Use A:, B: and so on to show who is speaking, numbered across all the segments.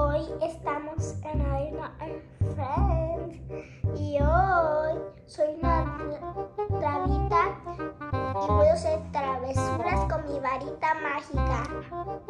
A: Hoy estamos en Arena and Friends y hoy soy una rabita y a hacer travesuras con mi varita mágica.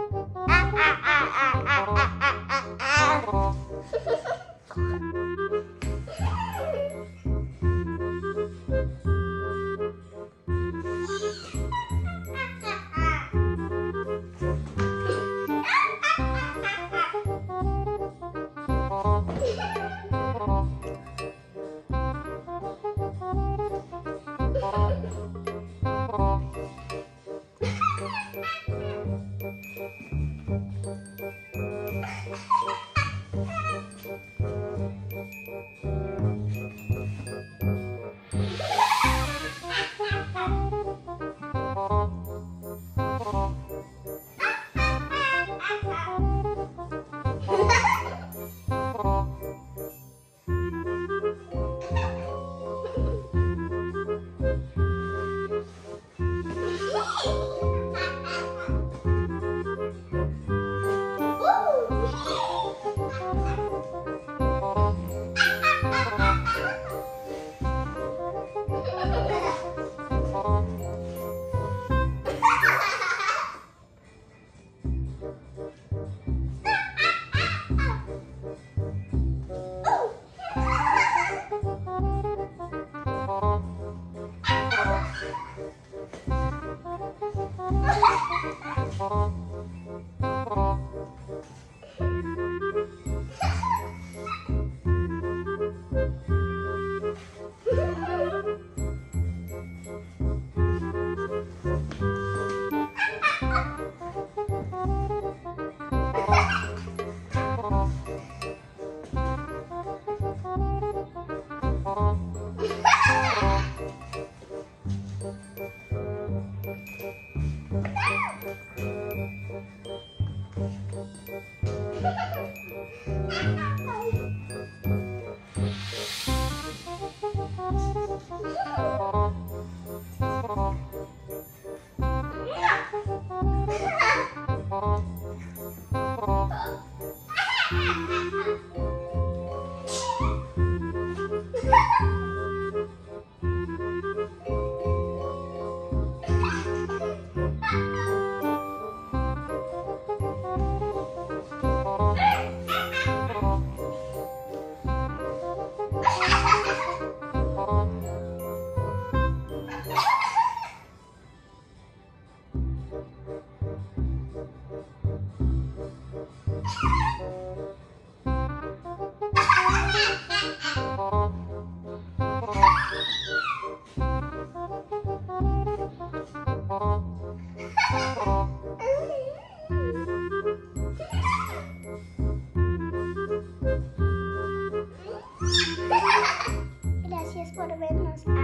A: ハハハハ! Gracias por vernos.